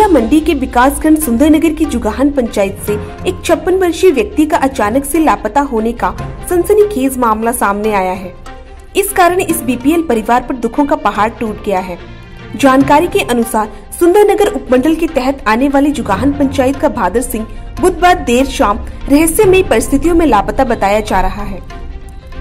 जिला मंडी के विकास विकासखंड सुंदरनगर की जुगाहन पंचायत से एक छप्पन वर्षीय व्यक्ति का अचानक से लापता होने का सनसनीखेज मामला सामने आया है। इस कारण इस बीपीएल परिवार पर दुखों का पहाड़ टूट गया है। जानकारी के अनुसार सुंदरनगर उपमंडल के तहत आने वाली जुगाहन पंचायत का भादर सिंह बुधवार देर शाम रहस्यमयी परिस्थितियों में लापता बताया जा रहा है।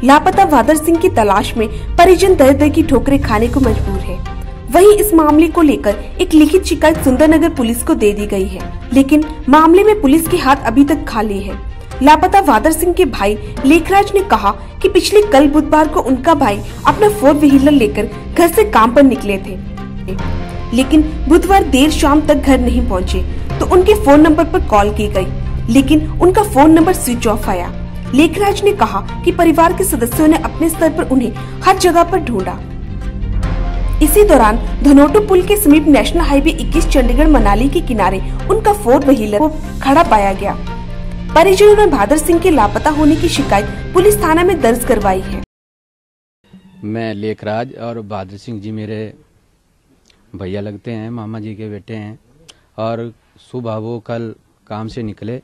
लापता भादर सिंह की तलाश में परिजन दर दर की ठोकरें खाने को मजबूर है। वहीं इस मामले को लेकर एक लिखित शिकायत सुंदरनगर पुलिस को दे दी गई है। लेकिन मामले में पुलिस के हाथ अभी तक खाली है। लापता वादर सिंह के भाई लेखराज ने कहा कि पिछले कल बुधवार को उनका भाई अपना फोर व्हीलर लेकर घर से काम पर निकले थे। लेकिन बुधवार देर शाम तक घर नहीं पहुँचे तो उनके फ़ोन नंबर पर कॉल की गई। लेकिन उनका फ़ोन नंबर स्विच ऑफ़ आया। लेखराज ने कहा कि परिवार के सदस्यों ने अपने स्तर पर उन्हें हर जगह पर ढूंढा। इसी दौरान धनोटू पुल के समीप नेशनल हाईवे 21 चंडीगढ़, मनाली के किनारे उनका फोर व्हीलर खड़ा पाया गया। परिजनों ने भादर सिंह के लापता होने की शिकायत पुलिस थाना में दर्ज करवाई है। मैं लेखराज और बहादुर सिंह जी मेरे भैया लगते हैं, मामा जी के बेटे हैं और सुबह वो कल काम से निकले,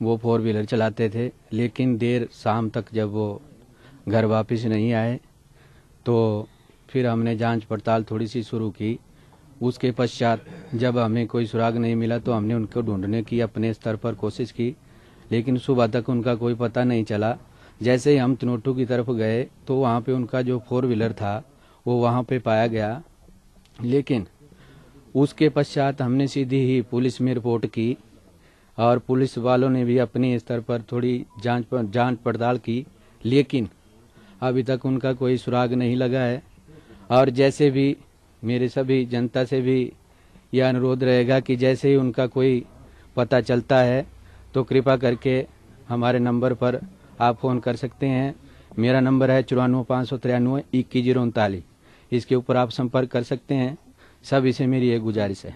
वो फोर व्हीलर चलाते थे, लेकिन देर शाम तक जब वो घर वापस नहीं आए तो फिर हमने जाँच पड़ताल थोड़ी सी शुरू की। उसके पश्चात जब हमें कोई सुराग नहीं मिला तो हमने उनको ढूँढने की, अपने स्तर पर कोशिश की। लेकिन सुबह तक उनका कोई पता नहीं चला। जैसे ही हम तनोटू की तरफ़ गए तो वहाँ पे उनका जो फोर व्हीलर था, वो वहाँ पे पाया गया। लेकिन उसके पश्चात हमने सीधी ही पुलिस में रिपोर्ट की और पुलिस वालों ने भी अपने स्तर पर थोड़ी जाँच पर जाँच पड़ताल की। लेकिन अभी तक उनका कोई सुराग नहीं लगा है। और जैसे भी मेरे सभी जनता से भी यह अनुरोध रहेगा कि जैसे ही उनका कोई पता चलता है तो कृपा करके हमारे नंबर पर आप फ़ोन कर सकते हैं। मेरा नंबर है चौरानवे पाँच सौ तिरानवे इक्कीस ज़ीरो उनतालीस। इसके ऊपर आप संपर्क कर सकते हैं। सब इसे मेरी एक गुजारिश है।